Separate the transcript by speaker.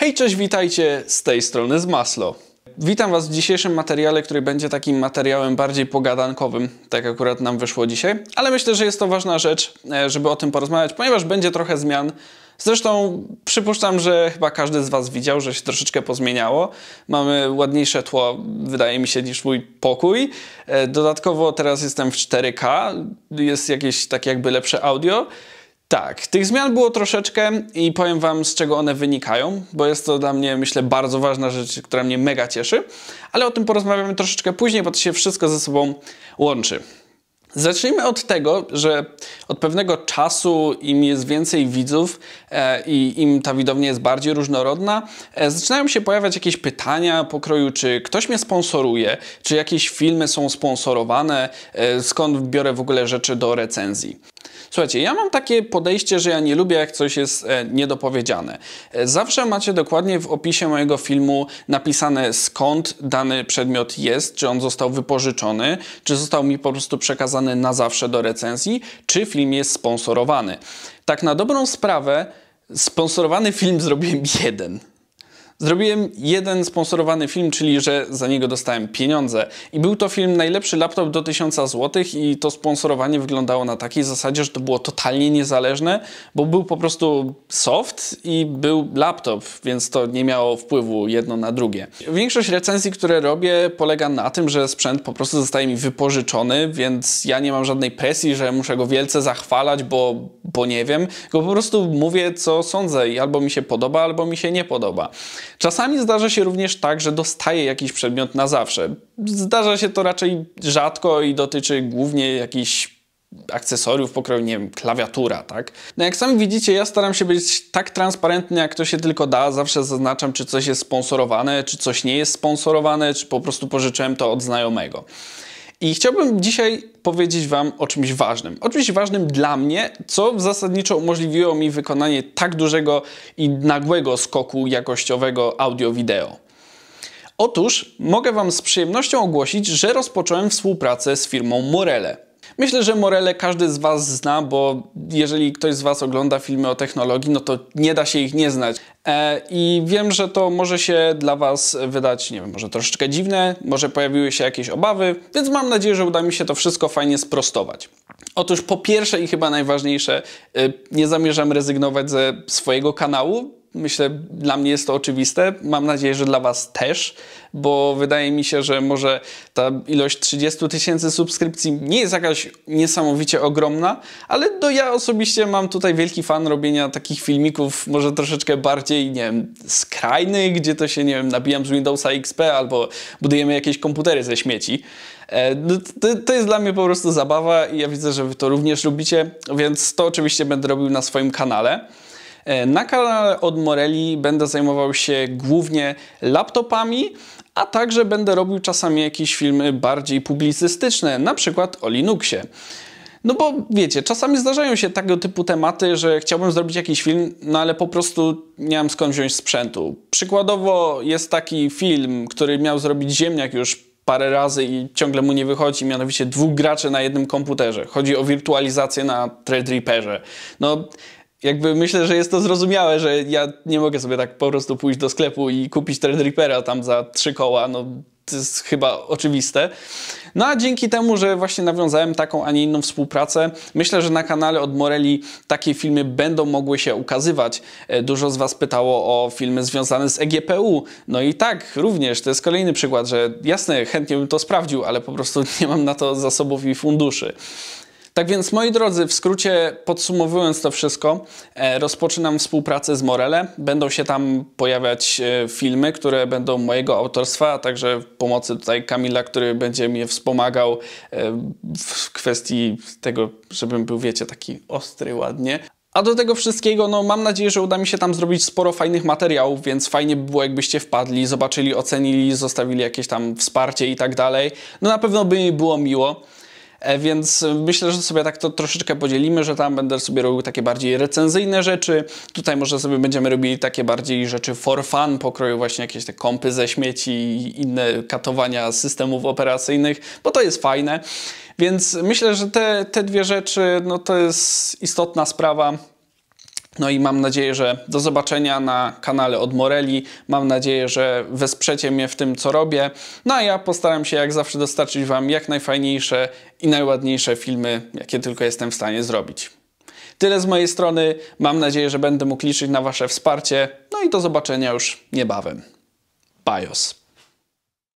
Speaker 1: Hej, cześć, witajcie z tej strony z Maslo. Witam Was w dzisiejszym materiale, który będzie takim materiałem bardziej pogadankowym, tak akurat nam wyszło dzisiaj, ale myślę, że jest to ważna rzecz, e, żeby o tym porozmawiać, ponieważ będzie trochę zmian. Zresztą przypuszczam, że chyba każdy z Was widział, że się troszeczkę pozmieniało. Mamy ładniejsze tło, wydaje mi się, niż mój pokój. E, dodatkowo teraz jestem w 4K, jest jakieś takie jakby lepsze audio. Tak, tych zmian było troszeczkę i powiem Wam, z czego one wynikają, bo jest to dla mnie, myślę, bardzo ważna rzecz, która mnie mega cieszy, ale o tym porozmawiamy troszeczkę później, bo to się wszystko ze sobą łączy. Zacznijmy od tego, że od pewnego czasu im jest więcej widzów e, i im ta widownia jest bardziej różnorodna, e, zaczynają się pojawiać jakieś pytania pokroju, czy ktoś mnie sponsoruje, czy jakieś filmy są sponsorowane, e, skąd biorę w ogóle rzeczy do recenzji. Słuchajcie, ja mam takie podejście, że ja nie lubię, jak coś jest e, niedopowiedziane. E, zawsze macie dokładnie w opisie mojego filmu napisane skąd dany przedmiot jest, czy on został wypożyczony, czy został mi po prostu przekazany na zawsze do recenzji, czy film jest sponsorowany. Tak na dobrą sprawę, sponsorowany film zrobiłem jeden. Zrobiłem jeden sponsorowany film, czyli że za niego dostałem pieniądze. I był to film Najlepszy laptop do 1000 zł i to sponsorowanie wyglądało na takiej zasadzie, że to było totalnie niezależne, bo był po prostu soft i był laptop, więc to nie miało wpływu jedno na drugie. Większość recenzji, które robię, polega na tym, że sprzęt po prostu zostaje mi wypożyczony, więc ja nie mam żadnej presji, że muszę go wielce zachwalać, bo, bo nie wiem. Go po prostu mówię, co sądzę i albo mi się podoba, albo mi się nie podoba. Czasami zdarza się również tak, że dostaję jakiś przedmiot na zawsze. Zdarza się to raczej rzadko i dotyczy głównie jakichś akcesoriów pokroju, nie wiem, klawiatura, tak? No jak sami widzicie, ja staram się być tak transparentny, jak to się tylko da. Zawsze zaznaczam, czy coś jest sponsorowane, czy coś nie jest sponsorowane, czy po prostu pożyczyłem to od znajomego. I chciałbym dzisiaj powiedzieć Wam o czymś ważnym. O czymś ważnym dla mnie, co zasadniczo umożliwiło mi wykonanie tak dużego i nagłego skoku jakościowego audio-wideo. Otóż mogę Wam z przyjemnością ogłosić, że rozpocząłem współpracę z firmą Morele. Myślę, że Morele każdy z Was zna, bo jeżeli ktoś z Was ogląda filmy o technologii, no to nie da się ich nie znać. E, I wiem, że to może się dla Was wydać, nie wiem, może troszeczkę dziwne, może pojawiły się jakieś obawy, więc mam nadzieję, że uda mi się to wszystko fajnie sprostować. Otóż po pierwsze i chyba najważniejsze, e, nie zamierzam rezygnować ze swojego kanału, Myślę, dla mnie jest to oczywiste. Mam nadzieję, że dla Was też, bo wydaje mi się, że może ta ilość 30 tysięcy subskrypcji nie jest jakaś niesamowicie ogromna, ale do ja osobiście mam tutaj wielki fan robienia takich filmików, może troszeczkę bardziej, nie wiem, skrajnych, gdzie to się, nie wiem, nabijam z Windowsa XP albo budujemy jakieś komputery ze śmieci. E, no, to, to, jest dla mnie po prostu zabawa i ja widzę, że Wy to również lubicie, więc to oczywiście będę robił na swoim kanale. E, na kanale od Morelli będę zajmował się głównie laptopami, a także będę robił czasami jakieś filmy bardziej publicystyczne, na przykład o Linuxie. No bo wiecie, czasami zdarzają się tego typu tematy, że chciałbym zrobić jakiś film, no ale po prostu nie mam skąd wziąć sprzętu. Przykładowo jest taki film, który miał zrobić Ziemniak już parę razy i ciągle mu nie wychodzi, mianowicie dwóch graczy na jednym komputerze. Chodzi o wirtualizację na Threadripperze. No jakby myślę, że jest to zrozumiałe, że ja nie mogę sobie tak po prostu pójść do sklepu i kupić Threadrippera tam za trzy koła, no to jest chyba oczywiste. No a dzięki temu, że właśnie nawiązałem taką, a nie inną współpracę, myślę, że na kanale od Morelli takie filmy będą mogły się ukazywać. E, dużo z Was pytało o filmy związane z eGPU. No i tak, również, to jest kolejny przykład, że jasne, chętnie bym to sprawdził, ale po prostu nie mam na to zasobów i funduszy. Tak więc, moi drodzy, w skrócie podsumowując to wszystko, e, rozpoczynam współpracę z Morele. Będą się tam pojawiać e, filmy, które będą mojego autorstwa, a także pomocy tutaj Kamila, który będzie mnie wspomagał e, w kwestii tego, żebym był, wiecie, taki ostry ładnie. A do tego wszystkiego, no mam nadzieję, że uda mi się tam zrobić sporo fajnych materiałów, więc fajnie by było, jakbyście wpadli, zobaczyli, ocenili, zostawili jakieś tam wsparcie i tak dalej. No na pewno by mi było miło. E, więc myślę, że sobie tak to troszeczkę podzielimy, że tam będę sobie robił takie bardziej recenzyjne rzeczy. Tutaj może sobie będziemy robili takie bardziej rzeczy for fun, pokroju właśnie jakieś te kompy ze śmieci i inne katowania systemów operacyjnych, bo to jest fajne. Więc myślę, że te, te dwie rzeczy, no to jest istotna sprawa. No i mam nadzieję, że do zobaczenia na kanale od Moreli. Mam nadzieję, że wesprzecie mnie w tym, co robię. No a ja postaram się jak zawsze dostarczyć Wam jak najfajniejsze i najładniejsze filmy, jakie tylko jestem w stanie zrobić. Tyle z mojej strony. Mam nadzieję, że będę mógł liczyć na Wasze wsparcie. No i do zobaczenia już niebawem. Bajos.